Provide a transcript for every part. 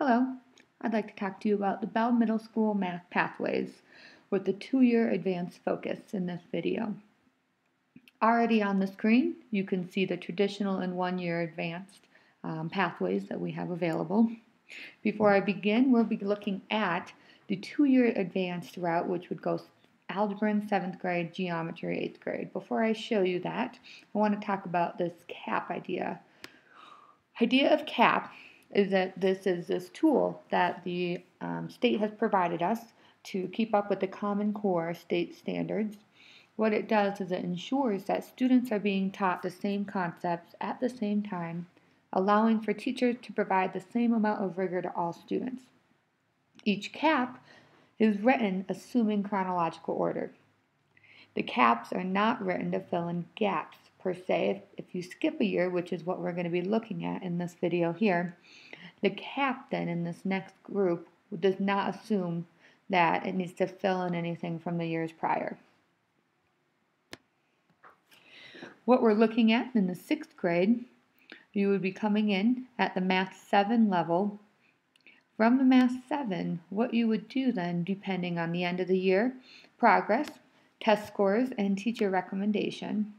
Hello, I'd like to talk to you about the Bell Middle School Math Pathways with the two-year advanced focus in this video. Already on the screen, you can see the traditional and one-year advanced um, pathways that we have available. Before I begin, we'll be looking at the two-year advanced route, which would go algebra in 7th grade, geometry 8th grade. Before I show you that, I want to talk about this CAP idea. Idea of CAP is that this is this tool that the um, state has provided us to keep up with the Common Core state standards. What it does is it ensures that students are being taught the same concepts at the same time, allowing for teachers to provide the same amount of rigor to all students. Each CAP is written assuming chronological order. The caps are not written to fill in gaps per se. If, if you skip a year, which is what we're going to be looking at in this video here, the cap then in this next group does not assume that it needs to fill in anything from the years prior. What we're looking at in the sixth grade, you would be coming in at the Math 7 level. From the Math 7, what you would do then, depending on the end of the year, progress, test scores, and teacher recommendation,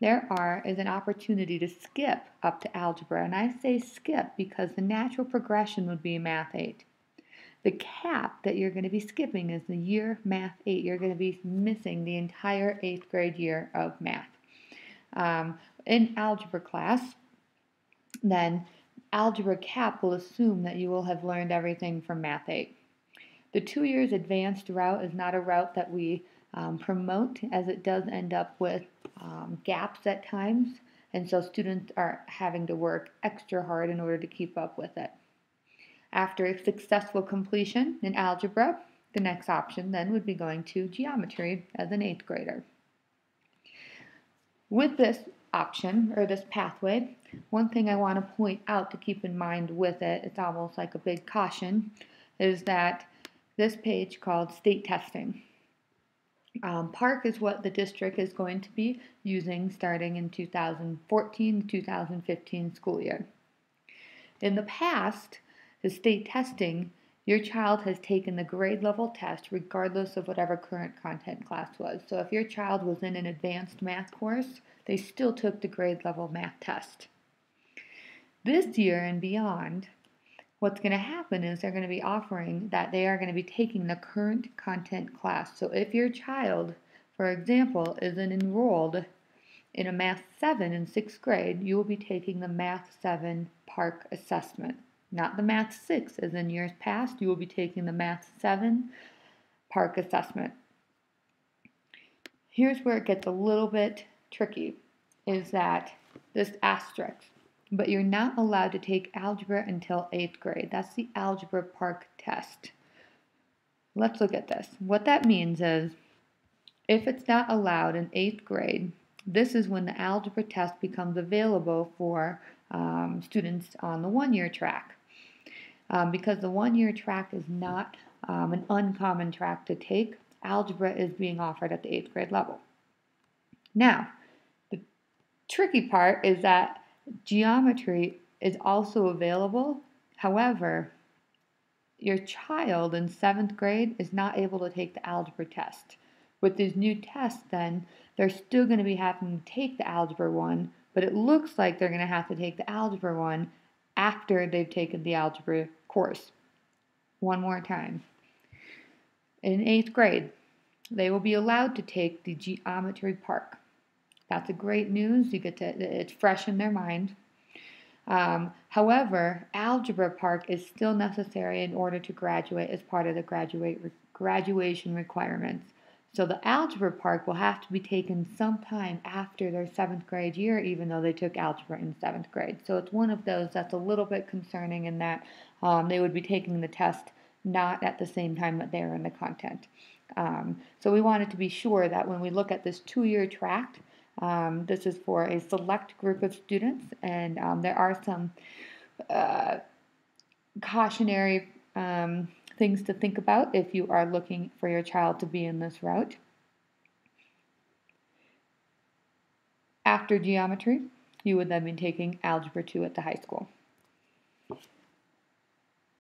there are is an opportunity to skip up to algebra. And I say skip because the natural progression would be Math 8. The cap that you're going to be skipping is the year Math 8. You're going to be missing the entire 8th grade year of math. Um, in algebra class, then algebra cap will assume that you will have learned everything from Math 8. The two years advanced route is not a route that we um, promote as it does end up with um, gaps at times and so students are having to work extra hard in order to keep up with it. After a successful completion in algebra, the next option then would be going to geometry as an eighth grader. With this option or this pathway, one thing I want to point out to keep in mind with it, it's almost like a big caution, is that this page called state testing. Um, PARCC is what the district is going to be using starting in 2014-2015 school year. In the past, the state testing, your child has taken the grade level test regardless of whatever current content class was. So if your child was in an advanced math course, they still took the grade level math test. This year and beyond, what's going to happen is they're going to be offering that they are going to be taking the current content class. So if your child, for example, is enrolled in a Math 7 in 6th grade, you will be taking the Math 7 PARCC assessment. Not the Math 6 as in years past, you will be taking the Math 7 PARCC assessment. Here's where it gets a little bit tricky, is that this asterisk but you're not allowed to take algebra until 8th grade. That's the Algebra PARCC test. Let's look at this. What that means is if it's not allowed in 8th grade, this is when the algebra test becomes available for um, students on the one-year track. Um, because the one-year track is not um, an uncommon track to take, algebra is being offered at the 8th grade level. Now, the tricky part is that Geometry is also available. However, your child in seventh grade is not able to take the algebra test. With these new tests, then, they're still going to be having to take the algebra one, but it looks like they're going to have to take the algebra one after they've taken the algebra course. One more time. In eighth grade, they will be allowed to take the geometry PARCC. That's a great news. You get to it's fresh in their mind. Um, however, algebra PARCC is still necessary in order to graduate as part of the graduate graduation requirements. So the algebra PARCC will have to be taken sometime after their seventh grade year, even though they took algebra in seventh grade. So it's one of those that's a little bit concerning in that um, they would be taking the test not at the same time that they're in the content. Um, so we wanted to be sure that when we look at this two-year tract, um, this is for a select group of students, and um, there are some uh, cautionary um, things to think about if you are looking for your child to be in this route. After geometry, you would then be taking Algebra 2 at the high school.